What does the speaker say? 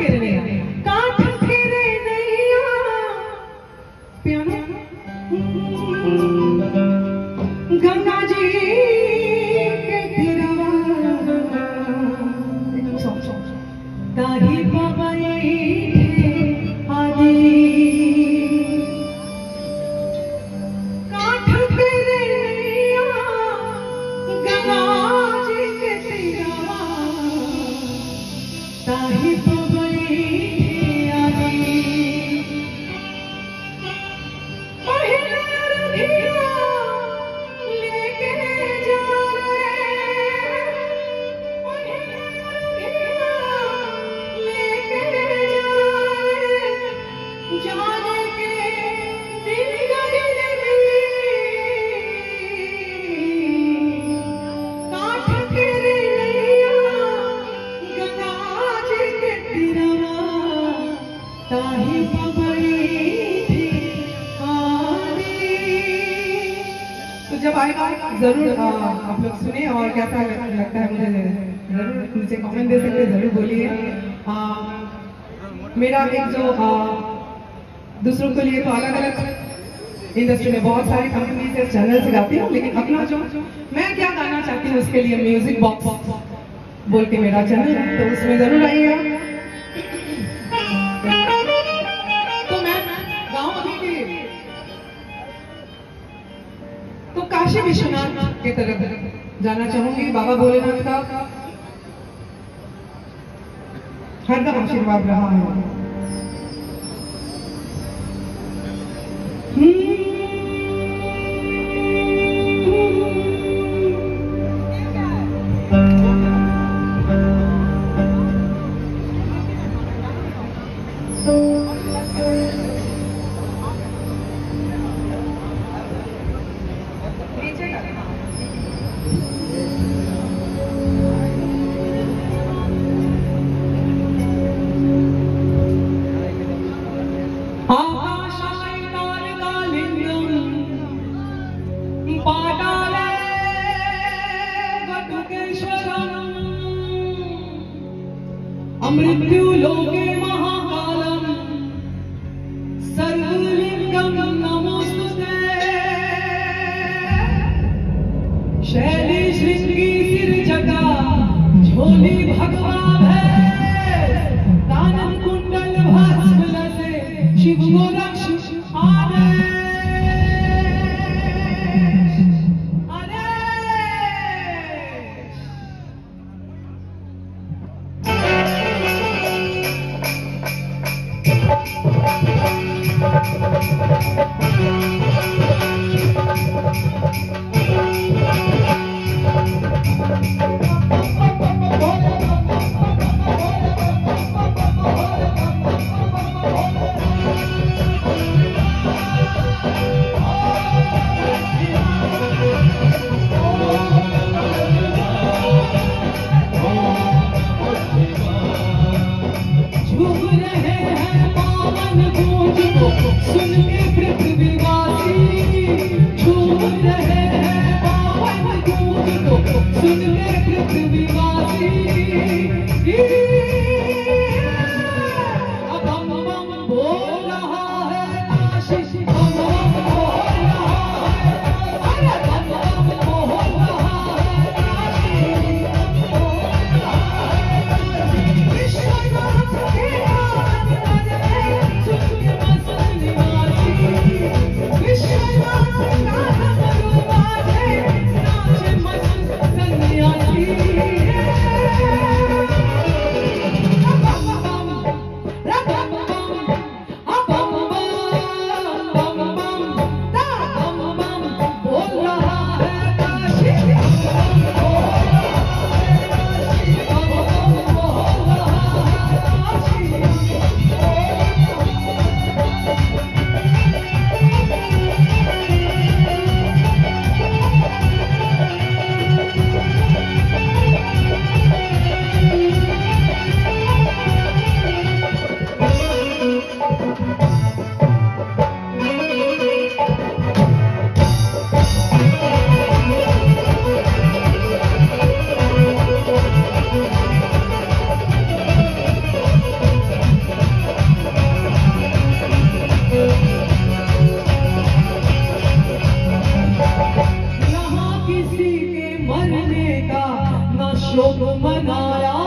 के जब ज़रूर आप लोग सुने और कैसा लगता है मुझे? ज़रूर नीचे कमेंट दे सकते ज़रूर बोलिए। मेरा एक जो आ, दूसरों के लिए तो अलग अलग इंडस्ट्री में बहुत सारी कंपनी से चैनल से गाती हूँ लेकिन अपना जो मैं क्या गाना चाहती हूँ उसके लिए म्यूज़िक बॉक्स बोल के मेरा चैनल तो उसमें ज़रूर आइएगा। काशी विश्वनाथ के तरफ़ जाना चाहूँगी। बाबा भोलेनाथ का हरदम आशीर्वाद रहा है। आकाशाय Thank you. 나와요.